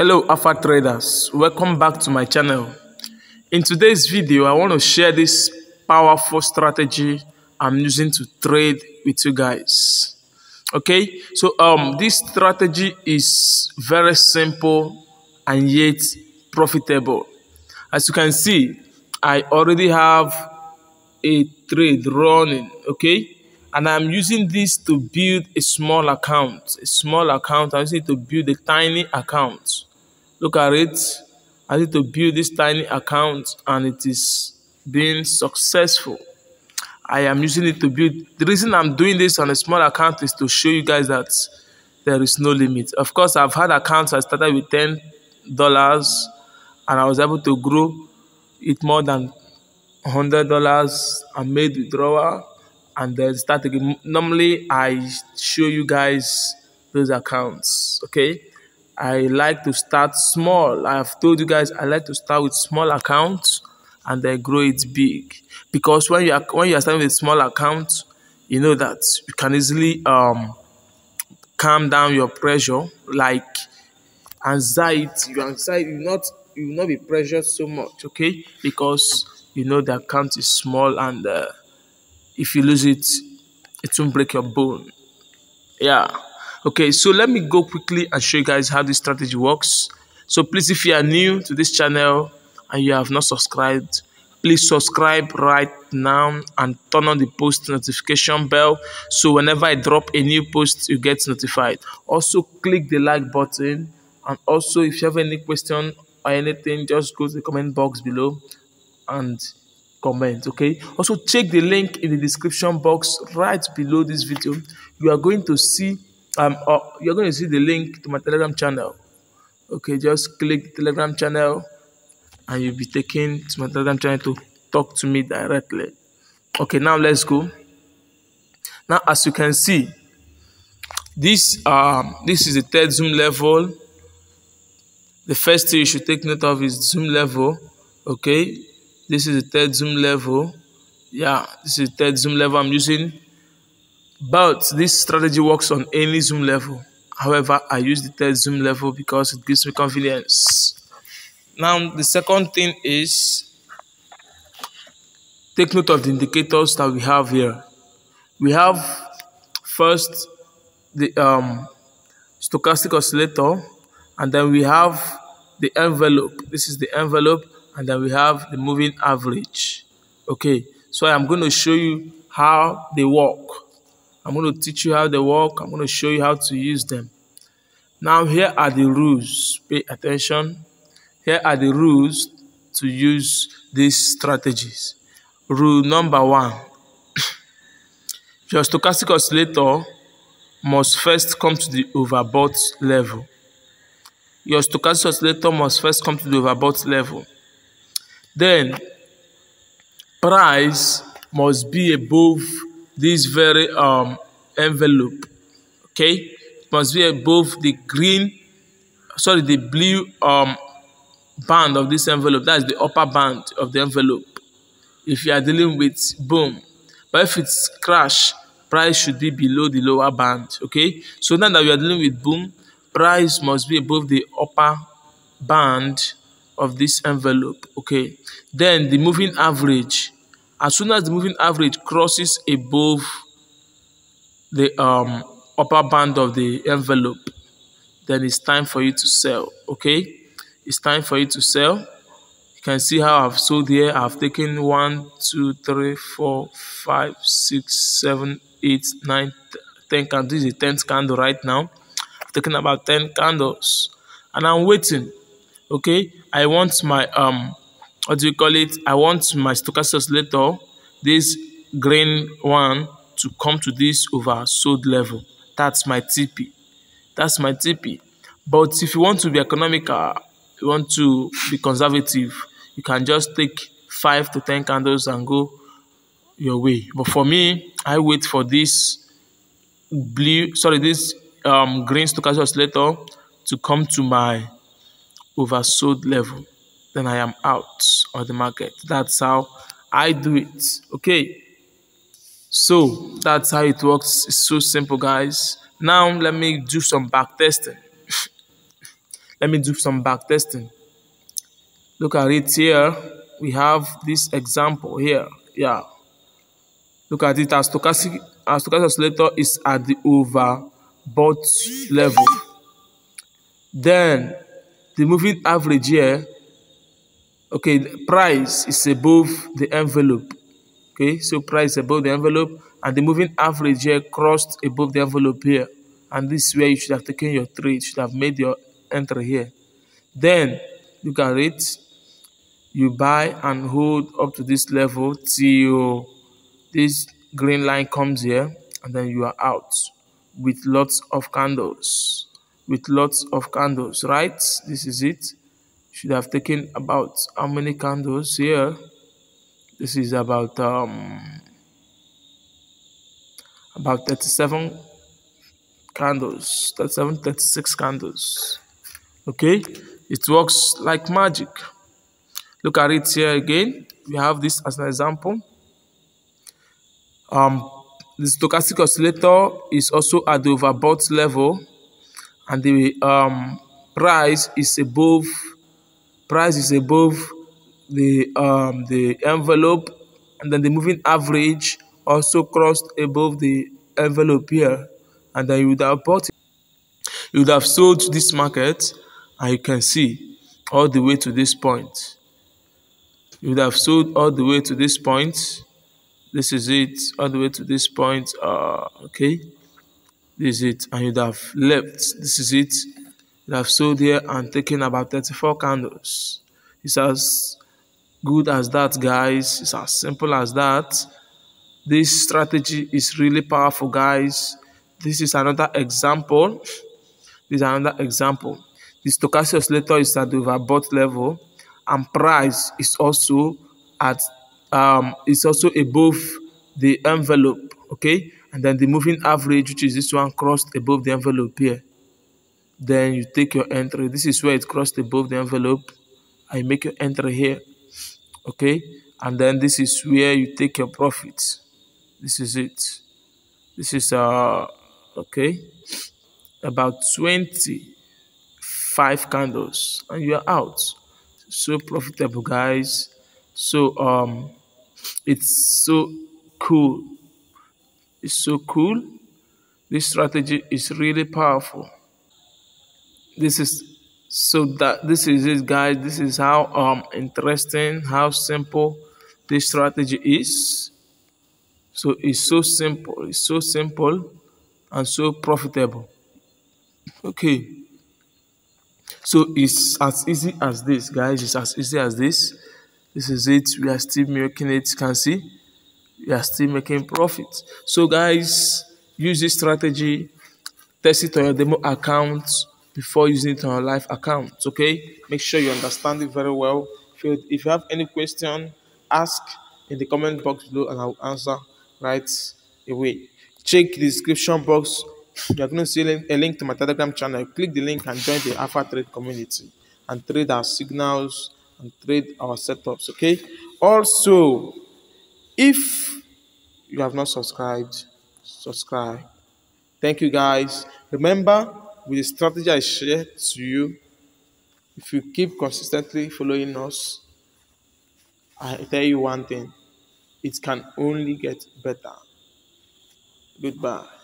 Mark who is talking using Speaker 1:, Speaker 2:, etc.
Speaker 1: Hello Alpha traders, welcome back to my channel. In today's video, I want to share this powerful strategy I'm using to trade with you guys. Okay, so um, this strategy is very simple and yet profitable. As you can see, I already have a trade running. Okay, and I'm using this to build a small account. A small account. I'm using it to build a tiny account. Look at it. I need to build this tiny account, and it is being successful. I am using it to build. The reason I'm doing this on a small account is to show you guys that there is no limit. Of course, I've had accounts I started with ten dollars, and I was able to grow it more than hundred dollars. I made withdrawal and then start again. Normally, I show you guys those accounts. Okay, I like to start small. I've told you guys I like to start with small accounts and then grow it big because when you are when you are starting with small accounts, you know that you can easily um calm down your pressure like anxiety. Your anxiety not you will not be pressured so much. Okay, because you know the account is small and. Uh, if you lose it it won't break your bone yeah okay so let me go quickly and show you guys how this strategy works. So please if you are new to this channel and you have not subscribed please subscribe right now and turn on the post notification bell so whenever i drop a new post you get notified. Also click the like button. And also if you have any question or anything just go to the comment box below and comment okay? Also check the link in the description box right below this video. You are going to see um uh, you're going to see the link to my telegram channel. Okay just click telegram channel and you'll be taken to my telegram channel to talk to me directly. Okay now let's go. Now as you can see this um this is the third zoom level. The first thing you should take note of is zoom level okay? This is the third zoom level. Yeah this is the third zoom level i'm using but this strategy works on any zoom level. However i use the third zoom level because it gives me convenience. Now the second thing is take note of the indicators that we have here. We have first the um stochastic oscillator and then we have the envelope. This is the envelope and then we have the moving average. Okay so i'm going to show you how they work i'm going to teach you how they work. I'm going to show you how to use them. Now here are the rules. Pay attention. Here are the rules to use these strategies. Rule number one. Your stochastic oscillator must first come to the overbought level. Your stochastic oscillator must first come to the overbought level. Then price must be above this very um envelope okay? It must be above the green sorry the blue um band of this envelope. That's the upper band of the envelope. If you are dealing with boom but if it's crash price should be below the lower band okay? So now that we are dealing with boom price must be above the upper band of this envelope okay? Then the moving average as soon as the moving average crosses above the um upper band of the envelope then it's time for you to sell okay? It's time for you to sell. You can see how i've sold here. I've taken one two three four five six seven eight nine ten candles. This is the 10th candle right now. I've taken about 10 candles. And i'm waiting okay? I want my um what do you call it? I want my stochastic oscillator this green one to come to this oversold level. That's my tp that's my tp but if you want to be economical you want to be conservative you can just take five to ten candles and go your way. But for me i wait for this blue sorry this um green stochastic oscillator to come to my oversold level, then I am out of the market. That's how I do it. Okay. So that's how it works. It's so simple, guys. Now let me do some back testing. let me do some back testing look at it here we have this example here yeah look at it as stochastic as stochastic oscillator is at the overbought level then the moving average here okay price is above the envelope. Okay so price above the envelope and the moving average here crossed above the envelope here. And this is where you should have taken your trade. You should have made your entry here. Then look at it. You buy and hold up to this level till this green line comes here and then you are out with lots of candles. With lots of candles right? This is it should have taken about how many candles? Here this is about um about 37 candles 37 36 candles. Okay? It works like magic. Look at it here again. We have this as an example. Um the stochastic oscillator is also at the overbought level and the um price is above price is above the um the envelope and then the moving average also crossed above the envelope here and then you would have bought it. you would have sold this market and you can see all the way to this point. You would have sold all the way to this point. This is it all the way to this point uh okay. This is it and you'd have left. This is it you have sold here and taken about 34 candles. It's as good as that guys. It's as simple as that. This strategy is really powerful guys. This is another example. This is another example. The stochastic oscillator is at the overbought level and price is also at um is also above the envelope okay? And then the moving average which is this one crossed above the envelope here then you take your entry. This is where it crossed above the envelope. I make your entry here okay? And then this is where you take your profit this is it. This is uh okay? About 25 candles. And you are out. So profitable guys. So um it's so cool. It's so cool. This strategy is really powerful this is so that this is it guys. This is how um interesting how simple this strategy is. So it's so simple it's so simple and so profitable. Okay. So it's as easy as this guys. It's as easy as this. This is it. We are still making it you can see. We are still making profit. So guys use this strategy. Test it on your demo account before using it on your live account okay? Make sure you understand it very well. If you, if you have any question ask in the comment box below and i'll answer right away. Check the description box. You're going to see a link to my telegram channel. Click the link and join the alpha trade community and trade our signals and trade our setups okay? Also if you have not subscribed subscribe. Thank you guys. Remember with the strategy i shared to you if you keep consistently following us i tell you one thing it can only get better. Goodbye